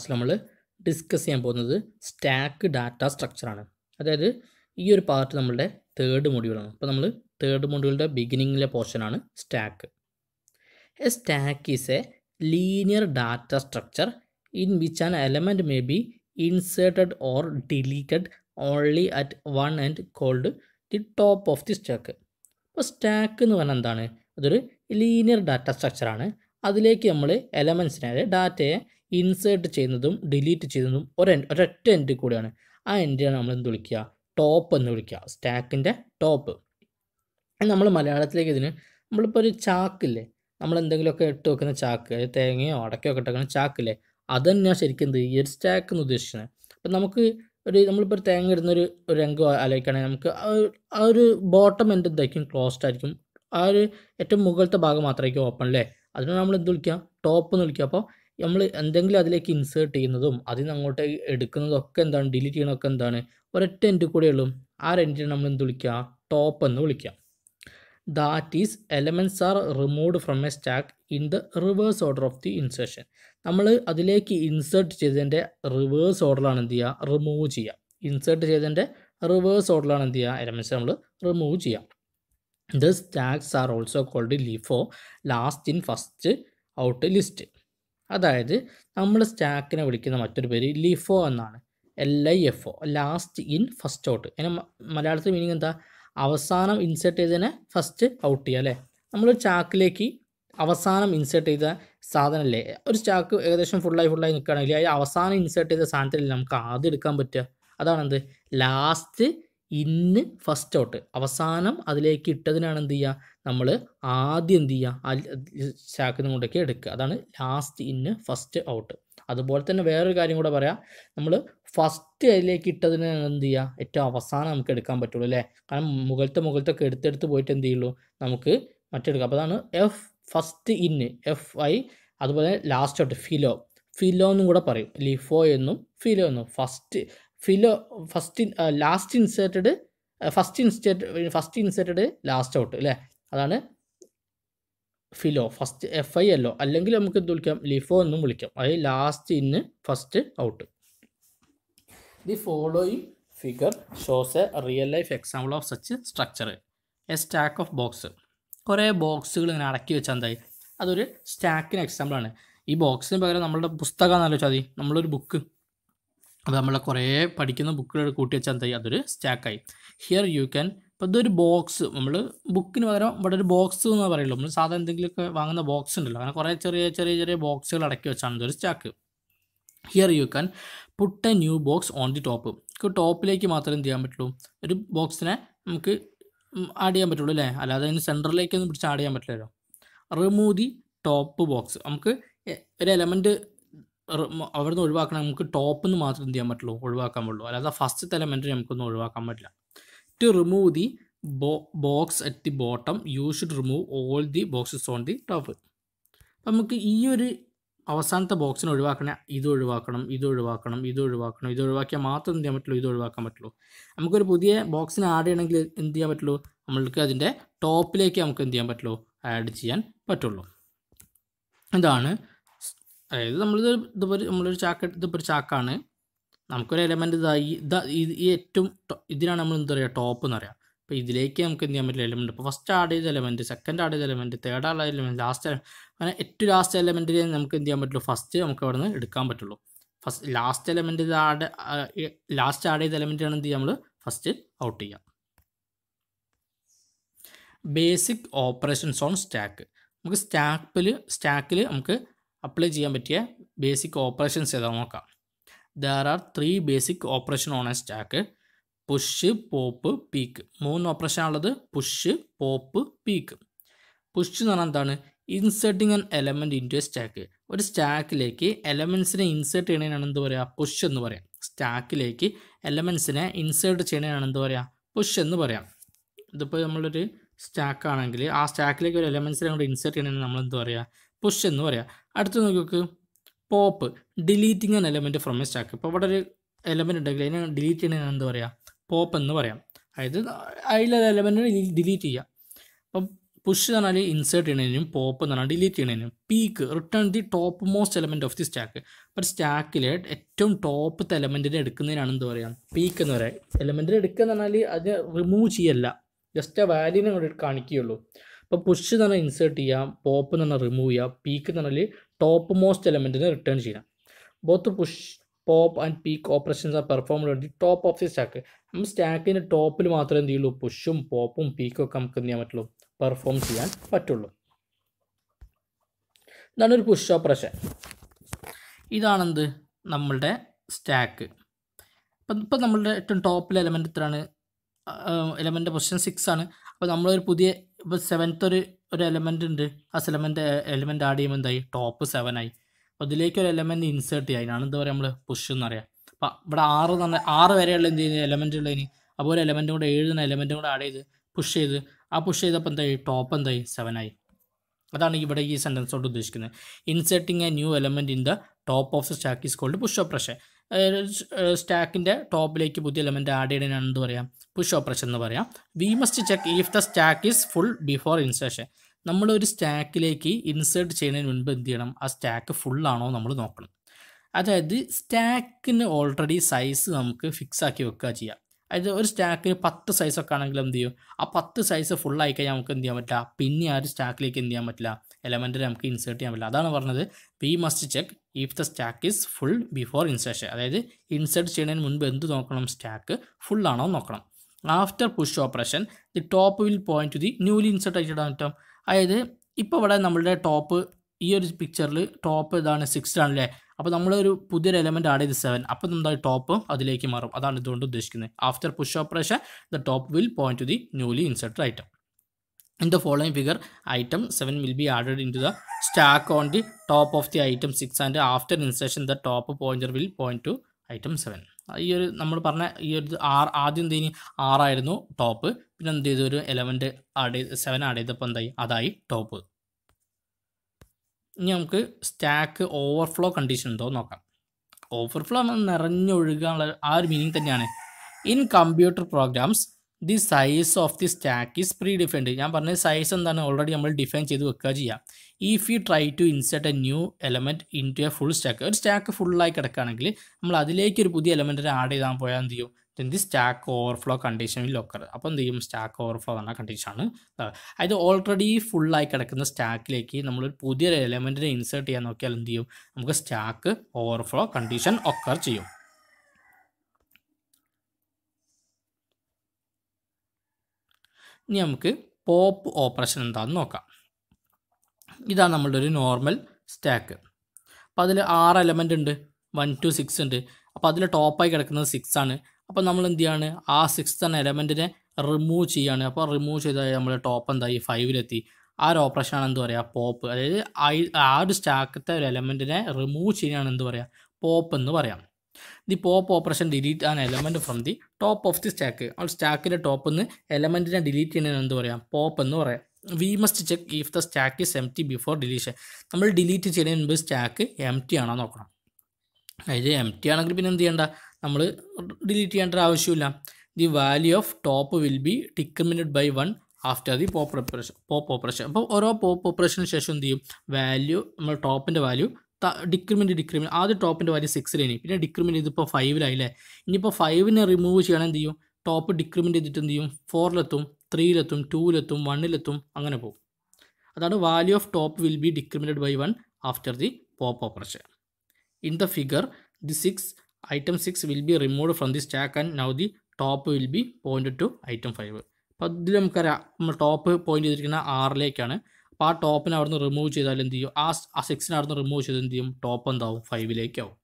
ക്ലാസ്സിൽ നമ്മൾ ഡിസ്കസ് ചെയ്യാൻ പോകുന്നത് സ്റ്റാക്ക് ഡാറ്റ സ്ട്രക്ചറാണ് അതായത് ഈ ഒരു പാർട്ട് നമ്മളുടെ തേർഡ് മൊഡ്യൂളാണ് അപ്പോൾ നമ്മൾ തേർഡ് മൊഡ്യൂളിന്റെ ബിഗിനിങ്ങിലെ പോർഷനാണ് stack a stack is a linear data structure in which an element may be inserted or deleted only at one end called the top of the stack അപ്പോൾ സ്റ്റാക്ക് എന്ന് പറഞ്ഞാൽ എന്താണ്? അതൊരു ലീനിയർ ഡാറ്റ സ്ട്രക്ചറാണ് അതിലേക്ക് നമ്മൾ എലമെൻസിനെ അതായത് ഡാറ്റയെ ഇൻസേർട്ട് ചെയ്യുന്നതും ഡിലീറ്റ് ചെയ്യുന്നതും ഒരു ഒരൊറ്റ എൻട്രി കൂടിയാണ്. ആ എൻട്രിയാണ് നമ്മൾ എന്ത് വിളിക്കുക ടോപ്പ് എന്ന് വിളിക്കുക സ്റ്റാക്കിന്റെ ടോപ്പ് നമ്മൾ മലയാളത്തിലേക്ക് ഇതിന് നമ്മളിപ്പോൾ ഒരു ചാക്കില്ലേ നമ്മൾ എന്തെങ്കിലുമൊക്കെ ഇട്ട് വെക്കുന്ന ചാക്ക് തേങ്ങയോ അടക്കയോ ഒക്കെ ഇട്ടേക്കുന്ന ചാക്കില്ലേ അത് തന്നെയാണ് ശരിക്കും ഈ ഒരു സ്റ്റാക്ക് എന്ന് ഉദ്ദേശിക്കുന്നത് അപ്പം നമുക്ക് ഒരു നമ്മളിപ്പോൾ ഒരു തേങ്ങ ഇടുന്ന ഒരു ഒരു രംഗം ആലോചിക്കുകയാണെങ്കിൽ നമുക്ക് ആ ഒരു ബോട്ടം എന്റെ എന്തായിരിക്കും? ക്ലോസ്ഡ് ആയിരിക്കും. ആ ഒരു ഏറ്റവും മുകളിലത്തെ ഭാഗം മാത്രമായിരിക്കും ഓപ്പൺ അല്ലേ അതിനാണ് നമ്മൾ എന്ത് വിളിക്കുക ടോപ്പ് എന്ന് വിളിക്കുക അപ്പോൾ നമ്മൾ എന്തെങ്കിലും അതിലേക്ക് ഇൻസേർട്ട് ചെയ്യുന്നതും അതിൽ നിന്ന് അങ്ങോട്ട് എടുക്കുന്നതും ഒക്കെ എന്താണ് ഡിലീറ്റ് ചെയ്യണമൊക്കെ എന്താണ് ഒരൊറ്റ എൻഡ് കൂടെ ഉള്ളൂ. ആ എൻഡിനെ നമ്മൾ എന്ത് വിളിക്കുക? ടോപ്പ് എന്ന് വിളിക്കുക. That is elements are removed from a stack in the reverse order of the insertion നമ്മൾ അതിലേക്ക് ഇൻസേർട്ട് ചെയ്തതിന്റെ റിവേഴ്സ് ഓർഡറാണ് എന്ത് ചെയ്യുക? റിമൂവ് ചെയ്യുക. ഇൻസേർട്ട് ചെയ്തതിന്റെ റിവേഴ്സ് ഓർഡറാണ് എന്ത് ചെയ്യുക? എലമെന്റ്സ് നമ്മൾ റിമൂവ് ചെയ്യാം the stacks are also called LIFO last in first out list അതായത് നമ്മൾ സ്റ്റാക്കിനെ വിളിക്കുന്ന മറ്റൊരു പേര് ലിഫോ എന്നാണ്. L I F O last in first out അതിന് മലയാളത്തിൽ മീനിങ് എന്താ? അവസാനം ഇൻസേർട്ട് ചെയ്തതിനെ ഫസ്റ്റ് ഔട്ട് ചെയ്യുക അല്ലേ? നമ്മൾ ചാക്കിലേക്ക് അവസാനം ഇൻസേർട്ട് ചെയ്ത സാധനമല്ലേ ഒരു ചാക്ക് ഏകദേശം ഫുള്ളായി ഫുള്ളായി നിൽക്കുകയാണെങ്കിൽ അതിൽ അവസാനം ഇൻസേർട്ട് ചെയ്ത സാധനത്തിൽ നമുക്ക് ആദ്യം എടുക്കാൻ പറ്റുക? അതാണെന്ത് ലാസ്റ്റ് ഇന്ന് ഫസ്റ്റ് ഔട്ട് അവസാനം അതിലേക്ക് ഇട്ടതിനാണ് എന്ത് ചെയ്യുക? നമ്മൾ ആദ്യം എന്ത് ചെയ്യുക ആ ചാക്കിൽ നിന്ന് കൊണ്ടൊക്കെ എടുക്കുക. അതാണ് ലാസ്റ്റ് ഇന്ന് ഫസ്റ്റ് ഔട്ട് അതുപോലെ തന്നെ വേറൊരു കാര്യം കൂടെ പറയാം. നമ്മൾ ഫസ്റ്റ് അതിലേക്ക് ഇട്ടതിന് എന്ത് ചെയ്യുക ഏറ്റവും അവസാനം നമുക്ക് എടുക്കാൻ പറ്റുള്ളൂ അല്ലേ? കാരണം മുകളിലത്തെ മുകളിലത്തൊക്കെ എടുത്തെടുത്ത് പോയിട്ട് എന്ത് ചെയ്യുള്ളൂ? നമുക്ക് മറ്റെടുക്കാം. അപ്പോൾ അതാണ് F first in F I അതുപോലെ ലാസ്റ്റ് ഔട്ട് ഫിലോ ഫിലോ എന്നും കൂടെ പറയും. ലിഫോ എന്നും ഫിലോ എന്നും. First FILO first last inserted first inserted first inserted last out അല്ലേ? അതാണ് ഫിലോ ഫസ്റ്റ് എഫ് ഐ എല്ലോ അല്ലെങ്കിൽ നമുക്ക് എന്ത് വിളിക്കാം? ലിഫോ എന്നും വിളിക്കാം. അതായത് last in first out the following figure shows a real life example of such structure a stack of box കുറേ ബോക്സുകൾ ഇങ്ങനെ അടക്കി വെച്ചാൽ എന്തായി? അതൊരു സ്റ്റാക്കിന് എക്സാമ്പിളാണ് ഈ ബോക്സിന് പകരം നമ്മളുടെ പുസ്തകം ആലോചിച്ചാൽ മതി. നമ്മളൊരു ബുക്ക് അപ്പോൾ നമ്മളെ കുറേ പഠിക്കുന്ന ബുക്കുകൾ കൂട്ടി വെച്ചാൽ എന്തായി? അതൊരു സ്റ്റാക്കായി ഹിയർ യു ക്യാൻ ഇപ്പോൾ ഇതൊരു ബോക്സ് നമ്മൾ ബുക്കിന് പകരം ഇവിടെ ഒരു ബോക്സ് എന്ന് പറയുള്ളൂ. നമ്മൾ സാധാരണ എന്തെങ്കിലുമൊക്കെ വാങ്ങുന്ന ബോക്സ് ഉണ്ടല്ലോ. അങ്ങനെ കുറേ ചെറിയ ചെറിയ ചെറിയ ബോക്സുകൾ അടക്കി വെച്ചാണ് ഇതൊരു stack here you can put a new box on the top നമുക്ക് ടോപ്പിലേക്ക് മാത്രമേ എന്ത് ചെയ്യാൻ പറ്റുള്ളൂ? ഒരു ബോക്സിനെ നമുക്ക് ആഡ് ചെയ്യാൻ പറ്റുള്ളൂ അല്ലേ? അല്ലാതെ അതിന് സെന്ററിലേക്കൊന്നും പിടിച്ച് ആഡ് ചെയ്യാൻ പറ്റില്ലല്ലോ. റിമൂവ് ദി ടോപ്പ് ബോക്സ് നമുക്ക് ഒരു എലമെന്റ് അവിടെ നിന്ന് നമുക്ക് ടോപ്പിൽ നിന്ന് മാത്രം എന്ത് ചെയ്യാൻ പറ്റുള്ളൂ? ഒഴിവാക്കാൻ പറ്റുള്ളൂ അല്ലാതെ ഫസ്റ്റ് എലമെന്റ് നമുക്കൊന്നും ഒഴിവാക്കാൻ പറ്റില്ല. Remove the bo box at the bottom you should remove all the boxes on the top അപ്പം നമുക്ക് ഈ ഒരു അവസാനത്തെ ബോക്സിനെ ഒഴിവാക്കണ. ഇത് ഒഴിവാക്കണം ഇത് ഒഴിവാക്കണം ഇത് ഒഴിവാക്കണം. ഇത് ഒഴിവാക്കിയാൽ മാത്രം എന്ത് ചെയ്യാൻ പറ്റുള്ളൂ? ഇത് ഒഴിവാക്കാൻ പറ്റുള്ളൂ. നമുക്കൊരു പുതിയ ബോക്സിന് ആഡ് ചെയ്യണമെങ്കിൽ എന്ത് ചെയ്യാൻ പറ്റുള്ളൂ? നമ്മൾക്ക് അതിന്റെ ടോപ്പിലേക്ക് നമുക്ക് എന്ത് ചെയ്യാൻ പറ്റുള്ളൂ? ആഡ് ചെയ്യാൻ പറ്റുള്ളൂ. ഇതാണ്. അതായത് നമ്മളിത് ഇതുപോലെ നമ്മളൊരു ചാക്ക് ഇതിപ്പോൾ ഒരു ചാക്കാണ്. നമുക്കൊരു എലമെന്റ് ഇതാ ഇത് ഈ ഏറ്റവും ഇതിനാണ് നമ്മൾ എന്താ പറയുക ടോപ്പ് എന്ന് പറയുക അപ്പോൾ ഇതിലേക്ക് നമുക്ക് എന്ത് ചെയ്യാൻ പറ്റില്ല എലമെന്റ് ഇപ്പോൾ ഫസ്റ്റ് ആഡ് ചെയ്ത എലമെന്റ് സെക്കൻഡ് ആഡ് ചെയ്ത എലമെന്റ് തേർഡ് ആഡ് ചെയ്ത എലമെന്റ് ലാസ്റ്റ് അങ്ങനെ ഏറ്റവും ലാസ്റ്റ് എലമെന്റിൽ നമുക്ക് എന്ത് ചെയ്യാൻ പറ്റുള്ളൂ? ഫസ്റ്റ് നമുക്ക് അവിടെ നിന്ന് എടുക്കാൻ പറ്റുള്ളൂ. ഫസ്റ്റ് ലാസ്റ്റ് എലമെന്റ് ഇത് ആഡ് ലാസ്റ്റ് ആഡ് ചെയ്ത എലമെന്റാണ് എന്ത് ചെയ്യുക നമ്മൾ ഫസ്റ്റ് ഔട്ട് ചെയ്യാം. ബേസിക് ഓപ്പറേഷൻസ് ഓൺ സ്റ്റാക്ക് നമുക്ക് സ്റ്റാക്കിൽ സ്റ്റാക്കിൽ നമുക്ക് അപ്ലൈ ചെയ്യാൻ പറ്റിയ ബേസിക് ഓപ്പറേഷൻസ് ഏതാ നോക്കാം. There are three basic operation on a stack push pop peek മൂന്ന് ഓപ്പറേഷൻ ഉള്ളത് പുഷ് പോപ്പ് പീക്ക് പുഷ് എന്ന് പറഞ്ഞാൽ എന്താണ്? Inserting an element into a stack ഒരു സ്റ്റാക്കിലേക്ക് എലമെൻസിനെ ഇൻസേർട്ട് ചെയ്യണതിനാണ് എന്ത് പറയുക? പുഷ് എന്ന് പറയാം സ്റ്റാക്കിലേക്ക് എലമെൻസിനെ ഇൻസേർട്ട് ചെയ്യണതിനാണ് എന്ത് പറയുക? പുഷ് എന്ന് പറയാം ഇതിപ്പോൾ നമ്മളൊരു സ്റ്റാക്കാണെങ്കിൽ ആ സ്റ്റാക്കിലേക്ക് ഒരു എലമെൻസിനെ കൊണ്ട് ഇൻസേർട്ട് ചെയ്യണമെന്ന് നമ്മൾ എന്ത് പറയുക? പുഷ് എന്ന് പറയാം അടുത്ത് നോക്കി pop deleting an element from a stack ഇപ്പോൾ ഇവിടെ ഒരു എലമെന്റ് ഉണ്ടെങ്കിൽ അതിനെ ഡിലീറ്റ് ചെയ്യുന്നതിന് എന്ത് പറയുക പോപ്പ് എന്ന് പറയാം. അതായത് അതിലൊരു എലമെന്റ് ഡിലീറ്റ് ചെയ്യുക അപ്പം പുഷ് എന്ന് പറഞ്ഞാൽ ഇൻസേർട്ട് ചെയ്യണതിനും പോപ്പ് എന്ന് പറഞ്ഞാൽ delete ചെയ്യണതിനും peek return the topmost element of the stack ഒരു സ്റ്റാക്കിൽ ഏറ്റവും ടോപ്പത്തെ എലമെന്റിനെ എടുക്കുന്നതിനാണ് എന്ത് പറയുക പീക്ക് എന്ന് പറയുക എലമെന്റിനെ എടുക്കുക എന്ന് പറഞ്ഞാൽ അത് റിമൂവ് ചെയ്യല്ല. ജസ്റ്റ് ആ വാല്യൂനെ കാണിക്കുകയുള്ളൂ. അപ്പോൾ പുഷ് എന്ന് പറഞ്ഞാൽ ഇൻസേർട്ട് ചെയ്യാം പോപ്പ് എന്ന് പറഞ്ഞാൽ റിമൂവ് ചെയ്യാം പീക്ക് എന്ന് പറഞ്ഞാൽ ടോപ്പ് മോസ്റ്റ് എലമെന്റിനെ റിട്ടേൺ ചെയ്യാം both push pop and peek operations are performed വേണ്ടി ടോപ്പ് ഓഫ് ദി സ്റ്റാക്ക് നമ്മൾ സ്റ്റാക്കിന്റെ ടോപ്പിൽ മാത്രമേ എന്ത് ചെയ്യുള്ളൂ? പുഷും പോപ്പും പീക്കും ഒക്കെ നമുക്ക് എന്ത് ചെയ്യാൻ പറ്റുള്ളൂ? പെർഫോം ചെയ്യാൻ പറ്റുള്ളൂ. ഇതാണ് ഒരു പുഷ് ഓപ്പറേഷൻ ഇതാണെന്ത്? നമ്മളുടെ സ്റ്റാക്ക് ഇപ്പം ഇപ്പം നമ്മളുടെ ഏറ്റവും ടോപ്പിലെ എലമെന്റ് എത്രയാണ് എലമെന്റ് പൊസിഷൻ സിക്സ് ആണ്. അപ്പോൾ നമ്മളൊരു പുതിയ ഇപ്പോൾ സെവൻത്ത് ഒരു ഒരു എലമെന്റ് ഉണ്ട്. ആ എലമെന്റ് എലമെന്റ് ആഡ് ചെയ്യുമ്പോൾ എന്തായി? ടോപ്പ് സെവൻ ആയി. അപ്പോൾ ഇതിലേക്ക് ഒരു എലമെന്റ് ഇൻസേർട്ട് ചെയ്യുക അതിനാണ് എന്താ പറയുക നമ്മൾ പുഷ് എന്ന് പറയാം. അപ്പോൾ ഇവിടെ ആറ് പറഞ്ഞാൽ ആറ് വരെയുള്ള എന്ത് ചെയ്യുന്നത് എലമെന്റ് ഇനി. അപ്പോൾ ഒരു എലമെന്റും കൂടെ ഏഴുന്ന എലമെന്റും കൂടെ ആഡ് ചെയ്ത് പുഷ് ചെയ്ത് ആ പുഷ് ചെയ്തപ്പോൾ എന്തായി? ടോപ്പ് എന്തായി? സെവൻ ആയി. അതാണ് ഇവിടെ ഈ സെന്റൻസ് കൊണ്ട് ഉദ്ദേശിക്കുന്നത്. Inserting a new element in the top of stack is called push operation സ്റ്റാക്കിന്റെ ടോപ്പിലേക്ക് പുതിയ എലമെന്റ് ആഡ് ചെയ്യണതിനാണ് എന്ത് പറയാം? പുഷ് ഓപ്പറേഷൻ എന്ന് പറയാം. We must check if the stack is full before insertion ഒരു സ്റ്റാക്കിലേക്ക് ഇൻസേർട്ട് ചെയ്യുന്നതിന് മുൻപ് എന്ത് ചെയ്യണം? ആ സ്റ്റാക്ക് ഫുൾ ആണോ നമ്മൾ നോക്കണം. അതായത് സ്റ്റാക്കിന് ഓൾറെഡി സൈസ് നമുക്ക് ഫിക്സ് ആക്കി വെക്കുക ചെയ്യാം. അതായത് ഒരു സ്റ്റാക്കിന് പത്ത് സൈസൊക്കെ ആണെങ്കിൽ എന്ത് ചെയ്യും? ആ പത്ത് സൈസ് ഫുൾ ആയി കഴിഞ്ഞാൽ നമുക്ക് എന്ത് ചെയ്യാൻ പറ്റില്ല? പിന്നെ ആ ഒരു സ്റ്റാക്കിലേക്ക് എന്ത് ചെയ്യാൻ പറ്റില്ല? എലമെന്റ് നമുക്ക് ഇൻസേർട്ട് ചെയ്യാൻ പറ്റില്ല. അതാണ് പറഞ്ഞത്. We must check if the stack is full before insertion അതായത് ഇൻസേർട്ട് ചെയ്യുന്നതിന് മുൻപ് എന്ത് നോക്കണം? സ്റ്റാക്ക് ഫുൾ ആണോ നോക്കണം. After push operation the top will point to the newly insert ആയിട്ട് പറ്റും അതായത് ഇപ്പോൾ ഇവിടെ നമ്മളുടെ ടോപ്പ് ഈ ഒരു പിക്ചറിൽ ടോപ്പ് ഇതാണ് സിക്സ് ആണല്ലേ അപ്പോൾ നമ്മളൊരു പുതിയൊരു എലമെന്റ് ആഡ് ചെയ്ത് സെവൻ അപ്പോൾ നമ്മുടെ ടോപ്പ് അതിലേക്ക് മാറും. അതാണ് ഇതുകൊണ്ട് ഉദ്ദേശിക്കുന്നത്. After push operation the top will point to the newly inserted item In the following figure, item 7 will be added into the stack on the top of the item 6 and after insertion the top pointer will point to item 7. ഈ ഒരു നമ്മൾ പറഞ്ഞ ഈ ഒരു ആറ് ആദ്യം എന്ത് ചെയ്യും? ആറായിരുന്നു ടോപ്പ് പിന്നെ എന്ത് ചെയ്തു? ഒരു എലവന്റ് ആഡ് ചെയ്ത് സെവൻ ആഡ് ചെയ്തപ്പോൾ എന്തായി? അതായി ടോപ്പ് ഇനി നമുക്ക് സ്റ്റാക്ക് ഓവർഫ്ലോ കണ്ടീഷൻ ഉണ്ടോ നോക്കാം. ഓവർഫ്ലോ നിറഞ്ഞൊഴുകാനുള്ള ആ ഒരു മീനിങ് തന്നെയാണ്. In computer programs the size of the stack is predefined ഞാൻ പറഞ്ഞ സൈസ് എന്താണ്? ഓൾറെഡി നമ്മൾ ഡിഫൈൻ ചെയ്ത് വെക്കുക ചെയ്യാം. If you try to insert a new element into a full stack ഒരു സ്റ്റാക്ക് ഫുള്ളായി കിടക്കുകയാണെങ്കിൽ നമ്മൾ അതിലേക്ക് ഒരു പുതിയ എലമെന്റിനെ ആഡ് ചെയ്താൽ പോയാൽ എന്ത് ചെയ്യും? Then the stack overflow condition will occur അപ്പോൾ എന്ത് ചെയ്യും? സ്റ്റാക്ക് ഓവർഫ്ലോ എന്ന കണ്ടീഷനാണ് അതായത് ഓൾറെഡി ഫുള്ളായി കിടക്കുന്ന സ്റ്റാക്കിലേക്ക് നമ്മളൊരു പുതിയൊരു എലമെന്റിനെ ഇൻസേർട്ട് ചെയ്യാൻ നോക്കിയാൽ എന്ത് ചെയ്യും? നമുക്ക് സ്റ്റാക്ക് ഓവർഫ്ലോ കണ്ടീഷൻ ഒക്കർ ചെയ്യും. ഇനി നമുക്ക് പോപ്പ് ഓപ്പറേഷൻ എന്താണെന്ന് നോക്കാം. ഇതാണ് നമ്മളുടെ ഒരു നോർമൽ സ്റ്റാക്ക് അപ്പോൾ അതിൽ ആറ് എലമെന്റ് ഉണ്ട്. വൺ ടു സിക്സ് ഉണ്ട്. അപ്പോൾ അതിൽ ടോപ്പായി കിടക്കുന്നത് സിക്സ് ആണ്. അപ്പോൾ നമ്മൾ എന്ത് ചെയ്യാണ്? ആ സിക്സ് തന്നെ എലമെന്റിനെ റിമൂവ് ചെയ്യാണ്. അപ്പോൾ റിമൂവ് ചെയ്താൽ നമ്മൾ ടോപ്പ് എന്തായി? ഫൈവിലെത്തി ആ ഒരു ഓപ്പറേഷനാണ് എന്ത് പറയുക പോപ്പ് അതായത് ആ ഒരു സ്റ്റാക്കത്തെ ഒരു എലമെന്റിനെ റിമൂവ് ചെയ്യുകയാണ് എന്ത് പറയുക പോപ്പ് എന്ന് പറയാം. The pop operation delete an element from the top of the stack or സ്റ്റാക്കിന്റെ ടോപ്പിൽ നിന്ന് എലമെന്റിനെ ഡിലീറ്റ് ചെയ്യുന്നതിന് എന്ത് പറയാം? പോപ്പ് എന്ന് പറയാം. We must check if the stack is empty before deletion നമ്മൾ ഡിലീറ്റ് ചെയ്യുന്നതിന് മുമ്പ് സ്റ്റാക്ക് എം ടി ആണോ നോക്കണം. അതായത് എം ടി ആണെങ്കിൽ പിന്നെ എന്ത് ചെയ്യണ്ട? നമ്മൾ ഡിലീറ്റ് ചെയ്യേണ്ട ആവശ്യമില്ല. The value of top will be decrement by one after the pop operation pop operation അപ്പോൾ ഓരോ പോപ്പ് ഓപ്പറേഷന് ശേഷം എന്ത് ചെയ്യും? വാല്യൂ നമ്മൾ ടോപ്പിന്റെ വാല്യൂ ഡിക്രിമെന്റ് ഡിക്രിമെന്റ് ആദ്യം ടോപ്പിന്റെ വാല്യൂ സിക്സിലേനി പിന്നെ ഡിക്രിമെന്റ് ഇതിപ്പോൾ ഫൈവിലായില്ലേ ഇനിയിപ്പോൾ ഫൈവിനെ റിമൂവ് ചെയ്യണം എന്ത് ചെയ്യും? ടോപ്പ് ഡിക്രിമെന്റ് ചെയ്തിട്ട് എന്ത് ചെയ്യും? ഫോറിലെത്തും ത്രീയിലെത്തും ടൂവിലെത്തും വണ്ണിലെത്തും അങ്ങനെ പോകും. അതാണ് value of top will be decrement by one after the pop operation in the figure the six item six will be remove from the stack and now the top will be point to item five അപ്പോൾ ഇതിൽ നമുക്കറിയാം നമ്മൾ top point ചെയ്തിരിക്കുന്ന ആറിലേക്കാണ് അപ്പോൾ ആ ടോപ്പിനെ അവിടുന്ന് remove ചെയ്താൽ എന്ത് ചെയ്യും? ആ ആ സിക്സിനെ അവിടുന്ന് റിമൂവ് ചെയ്താൽ എന്ത് ചെയ്യും? ടോപ്പ് എന്താവും? ഫൈവിലേക്കാവും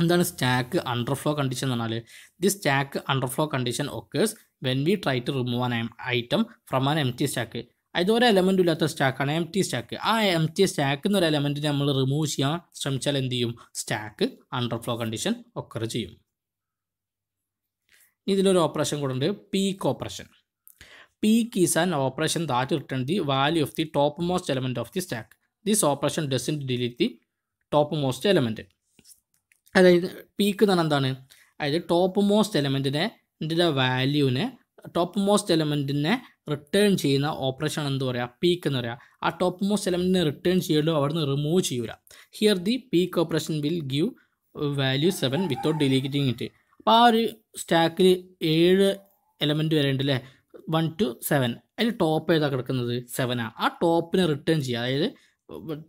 എന്താണ് സ്റ്റാക്ക് അണ്ടർഫ്ലോ കണ്ടീഷൻ എന്ന് പറഞ്ഞാൽ the stack underflow condition occurs when we try to remove an item from an empty stack അതൊരു എലമെന്റും ഇല്ലാത്ത സ്റ്റാക്കാണ് എം ടി സ്റ്റാക്ക് ആ എം ടി സ്റ്റാക്ക് എന്നൊരു എലമെന്റിനെ നമ്മൾ റിമൂവ് ചെയ്യാൻ ശ്രമിച്ചാൽ എന്ത് ചെയ്യും? സ്റ്റാക്ക് അണ്ടർഫ്ലോ കണ്ടീഷൻ ഒക്കർ ചെയ്യും. ഇതിലൊരു ഓപ്പറേഷൻ കൂടെ ഉണ്ട് peek operation an operation that return the value of the top most element of the stack this operation doesn't delete the top most element അതായത് പീക്ക് എന്ന് പറഞ്ഞാൽ എന്താണ്? അതായത് ടോപ്പ് മോസ്റ്റ് എലമെന്റിനെ വാല്യൂവിനെ ടോപ്പ് മോസ്റ്റ് എലമെന്റിനെ റിട്ടേൺ ചെയ്യുന്ന ഓപ്പറേഷൻ എന്ത് പറയുക പീക്ക് എന്ന് പറയുക ആ ടോപ്പ് മോസ്റ്റ് എലമെന്റിനെ റിട്ടേൺ ചെയ്യുള്ളൂ അവിടുന്ന് റിമൂവ് ചെയ്യൂല. Here the peek operation will give value seven without deleting it അപ്പോൾ ആ ഒരു സ്റ്റാക്കിൽ ഏഴ് എലമെന്റ് വരെ ഉണ്ട് അല്ലേ വൺ ടു സെവൻ അതിൽ ടോപ്പ് ഏതാ കിടക്കുന്നത്? സെവനാണ് ആ. ടോപ്പിനെ റിട്ടേൺ ചെയ്യുക. അതായത്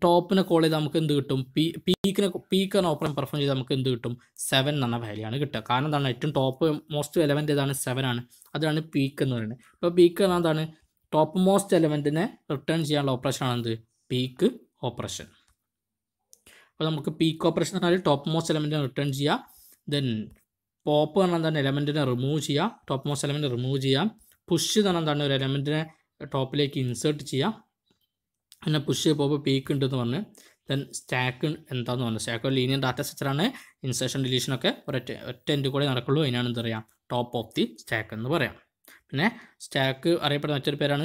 ടോപ്പിനെ കോൾ ചെയ്താൽ നമുക്ക് എന്ത് കിട്ടും? പീ പീക്കിനെ പീക്ക് എന്ന ഓപ്പറേഷൻ പെർഫോം ചെയ്താൽ നമുക്ക് എന്ത് കിട്ടും? സെവൻ എന്ന വാല്യൂ കിട്ടുക. കാരണം എന്താണ്? ഏറ്റവും ടോപ്പ് മോസ്റ്റ് എലവന്റ് ഏതാണ്? സെവൻ ആണ്. അതാണ് പീക്ക് എന്ന് പറയുന്നത്. ഇപ്പോൾ പീക്ക് എന്താണ്? ടോപ്പ് മോസ്റ്റ് എലവന്റിനെ റിട്ടേൺ ചെയ്യാനുള്ള ഓപ്പറേഷൻ ആണ് എന്ത്? പീക്ക് ഓപ്പറേഷൻ അപ്പോൾ നമുക്ക് പീക്ക് ഓപ്പറേഷൻ എന്ന് പറഞ്ഞാൽ ടോപ്പ് മോസ്റ്റ് എലമെന്റിനെ റിട്ടേൺ ചെയ്യുക. ദെൻ പോപ്പ് പറഞ്ഞാൽ എന്താണ്? എലമെന്റിനെ റിമൂവ് ചെയ്യുക. ടോപ്പ് മോസ്റ്റ് എലമെന്റ് റിമൂവ് ചെയ്യുക. പുഷ് എന്താണ് ഒരു എലമെന്റിനെ ടോപ്പിലേക്ക് ഇൻസേർട്ട് ചെയ്യാം പിന്നെ പുഷ് പോകുമ്പോൾ പീക്ക് ഉണ്ടെന്ന് പറഞ്ഞ് ദെൻ സ്റ്റാക്ക് എന്താന്ന് പറഞ്ഞു. സ്റ്റാക്ക് ഒരു ലീനിയർ ഡാറ്റ സ്ട്രക്ചറാണ് ഇൻസേർഷൻ ഡിലീഷനൊക്കെ ഒരൊറ്റ ഒറ്റ എന്റെ കൂടെ നടക്കുള്ളൂ. അതിനാണ് എന്താ പറയുക ടോപ്പ് ഓഫ് ദി സ്റ്റാക്ക് എന്ന് പറയാം. പിന്നെ സ്റ്റാക്ക് അറിയപ്പെടുന്ന മറ്റൊരു പേരാണ്